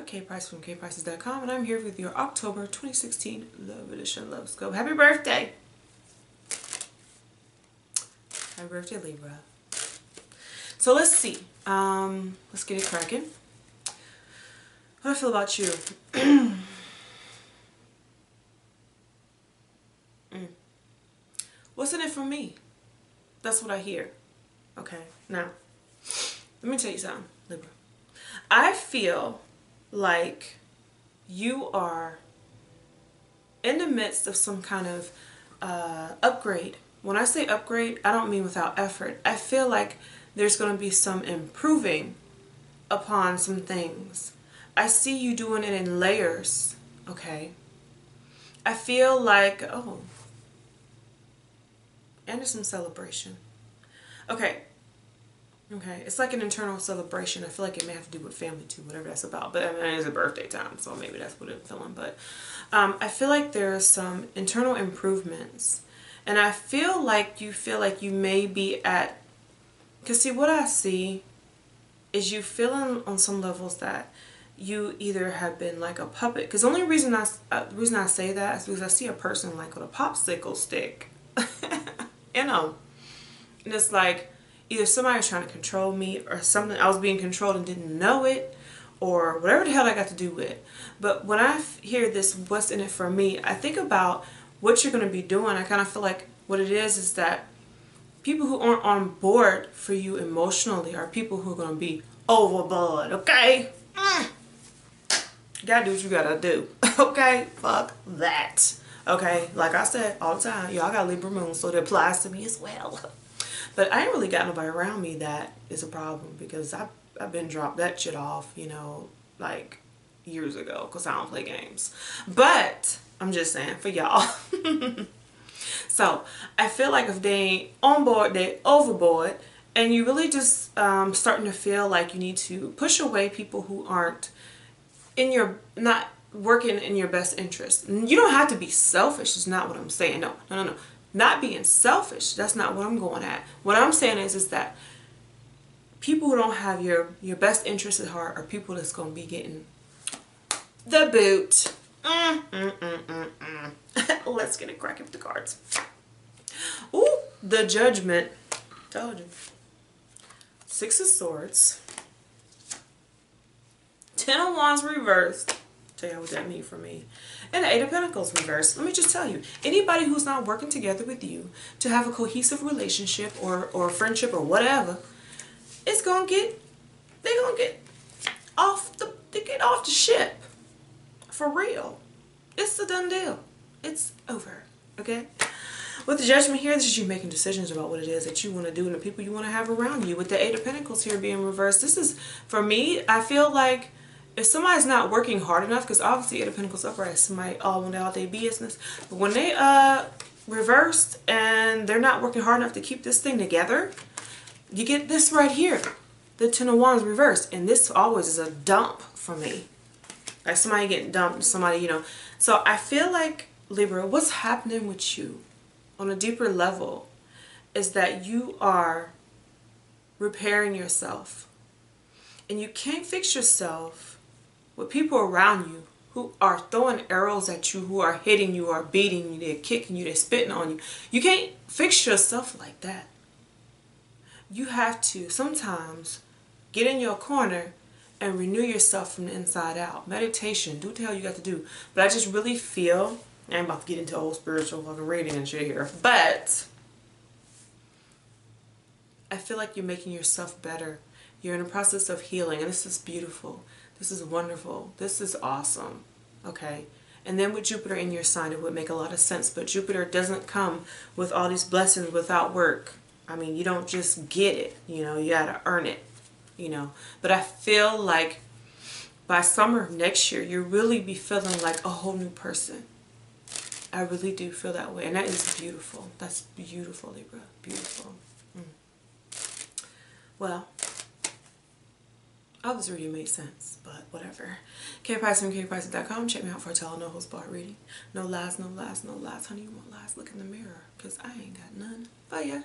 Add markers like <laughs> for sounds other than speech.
Pisces from kaypisces.com and I'm here with your October 2016 Love Edition Love Scope. Happy birthday! Happy birthday, Libra. So let's see. Um, let's get it cracking. How do I feel about you? <clears throat> mm. What's in it for me? That's what I hear. Okay, now, let me tell you something, Libra. I feel like you are in the midst of some kind of uh, upgrade. When I say upgrade, I don't mean without effort. I feel like there's going to be some improving upon some things. I see you doing it in layers, okay? I feel like, oh, and some celebration. Okay, Okay, it's like an internal celebration. I feel like it may have to do with family too, whatever that's about. But I mean, it's a birthday time, so maybe that's what I'm feeling. But um, I feel like there are some internal improvements. And I feel like you feel like you may be at, because see, what I see is you feeling on some levels that you either have been like a puppet. Because the only reason I, uh, reason I say that is because I see a person like with a popsicle stick. <laughs> you know, and it's like, either somebody was trying to control me or something I was being controlled and didn't know it or whatever the hell I got to do with. But when I hear this, what's in it for me, I think about what you're going to be doing. I kind of feel like what it is is that people who aren't on board for you emotionally are people who are going to be overboard, okay? Mm. You gotta do what you gotta do, <laughs> okay? Fuck that, okay? Like I said all the time, y'all got Libra moon, so it applies to me as well. <laughs> But I ain't really got nobody around me that is a problem because I've, I've been dropped that shit off, you know, like years ago because I don't play games. But I'm just saying for y'all. <laughs> so I feel like if they ain't on board, they overboard. And you really just um, starting to feel like you need to push away people who aren't in your, not working in your best interest. You don't have to be selfish is not what I'm saying. No, no, no, no not being selfish that's not what i'm going at. What i'm saying is is that people who don't have your your best interest at heart are people that's going to be getting the boot. Mm, mm, mm, mm, mm. <laughs> let's get a crack with the cards. Ooh, the judgment. Told you. Six of swords. Ten of wands reversed tell you what that means for me. And the Eight of Pentacles reversed. Let me just tell you, anybody who's not working together with you to have a cohesive relationship or, or friendship or whatever, it's gonna get, they're gonna get off the, they get off the ship. For real. It's a done deal. It's over. Okay? With the judgment here, this is you making decisions about what it is that you want to do and the people you want to have around you. With the Eight of Pentacles here being reversed, this is, for me, I feel like if somebody's not working hard enough, because obviously at the Pentacles upright, somebody all went out their business. But when they uh reversed and they're not working hard enough to keep this thing together, you get this right here. The Ten of Wands reversed. And this always is a dump for me. Like somebody getting dumped, somebody, you know. So I feel like, Libra, what's happening with you on a deeper level is that you are repairing yourself. And you can't fix yourself with people around you who are throwing arrows at you, who are hitting you, or beating you, they're kicking you, they're spitting on you. You can't fix yourself like that. You have to sometimes get in your corner and renew yourself from the inside out. Meditation, do what the hell you got to do. But I just really feel, I'm about to get into old spiritual fucking reading and shit here, but I feel like you're making yourself better. You're in a process of healing, and this is beautiful. This is wonderful. This is awesome. Okay. And then with Jupiter in your sign, it would make a lot of sense. But Jupiter doesn't come with all these blessings without work. I mean, you don't just get it. You know, you got to earn it. You know. But I feel like by summer of next year, you'll really be feeling like a whole new person. I really do feel that way. And that is beautiful. That's beautiful, Libra. Beautiful. Mm. Well, I was reading made sense, but whatever. From KayPisces.com. Check me out for a tell no host bar reading. No lies, no lies, no lies. Honey, you want lies? Look in the mirror, because I ain't got none for ya.